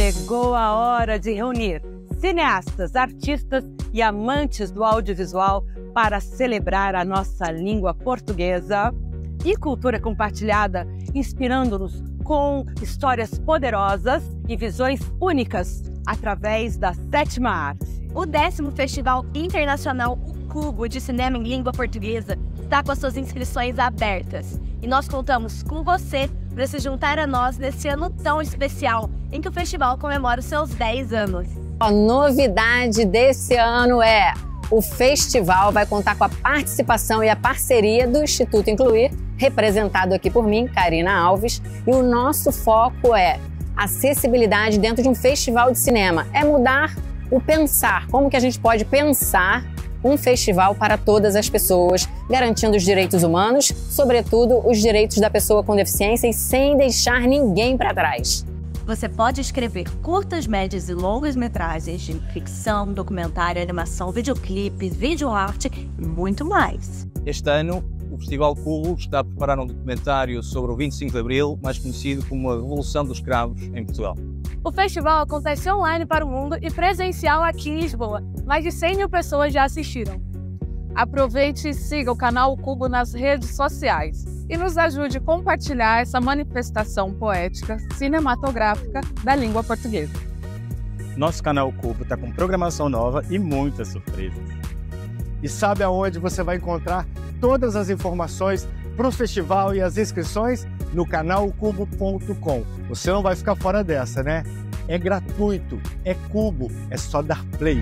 Chegou a hora de reunir cineastas, artistas e amantes do audiovisual para celebrar a nossa língua portuguesa e cultura compartilhada, inspirando-nos com histórias poderosas e visões únicas através da sétima arte. O décimo Festival Internacional O Cubo de Cinema em Língua Portuguesa está com as suas inscrições abertas. E nós contamos com você para se juntar a nós nesse ano tão especial em que o festival comemora os seus 10 anos. A novidade desse ano é o festival vai contar com a participação e a parceria do Instituto Incluir, representado aqui por mim, Karina Alves, e o nosso foco é acessibilidade dentro de um festival de cinema. É mudar o pensar, como que a gente pode pensar um festival para todas as pessoas, garantindo os direitos humanos, sobretudo os direitos da pessoa com deficiência e sem deixar ninguém para trás. Você pode escrever curtas, médias e longas metragens de ficção, documentário, animação, videoclipes, videoarte e muito mais. Este ano, o Festival Cubo está a preparar um documentário sobre o 25 de Abril, mais conhecido como a Revolução dos Cravos em Portugal. O festival acontece online para o mundo e presencial aqui em Lisboa. Mais de 100 mil pessoas já assistiram. Aproveite e siga o canal Cubo nas redes sociais e nos ajude a compartilhar essa manifestação poética cinematográfica da língua portuguesa. Nosso canal Cubo está com programação nova e muitas surpresas. E sabe aonde você vai encontrar todas as informações para o festival e as inscrições? No canalcubo.com. Você não vai ficar fora dessa, né? É gratuito, é cubo, é só dar play.